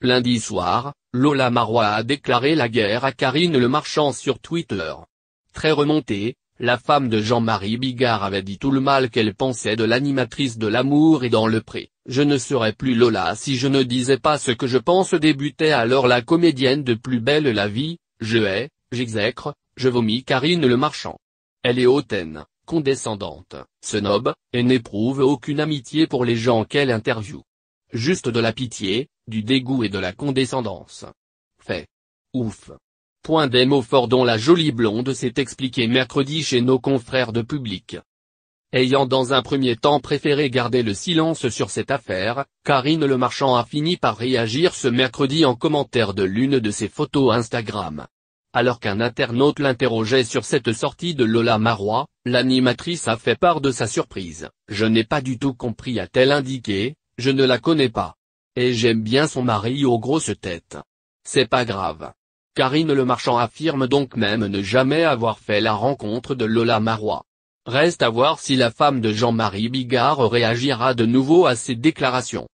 Lundi soir, Lola Marois a déclaré la guerre à Karine Le Marchand sur Twitter. Très remontée, la femme de Jean-Marie Bigard avait dit tout le mal qu'elle pensait de l'animatrice de l'amour et dans le pré. Je ne serais plus Lola si je ne disais pas ce que je pense débutait alors la comédienne de Plus belle la vie, je hais, j'exècre, je vomis Karine Le Marchand. Elle est hautaine, condescendante, snob, et n'éprouve aucune amitié pour les gens qu'elle interviewe. Juste de la pitié, du dégoût et de la condescendance. Fait. Ouf. Point des mots forts dont la jolie blonde s'est expliquée mercredi chez nos confrères de public. Ayant dans un premier temps préféré garder le silence sur cette affaire, Karine Le Marchand a fini par réagir ce mercredi en commentaire de l'une de ses photos Instagram. Alors qu'un internaute l'interrogeait sur cette sortie de Lola Marois, l'animatrice a fait part de sa surprise. Je n'ai pas du tout compris a-t-elle indiqué, je ne la connais pas. Et j'aime bien son mari aux grosses têtes. C'est pas grave. Karine Le Marchand affirme donc même ne jamais avoir fait la rencontre de Lola Marois. Reste à voir si la femme de Jean-Marie Bigard réagira de nouveau à ces déclarations.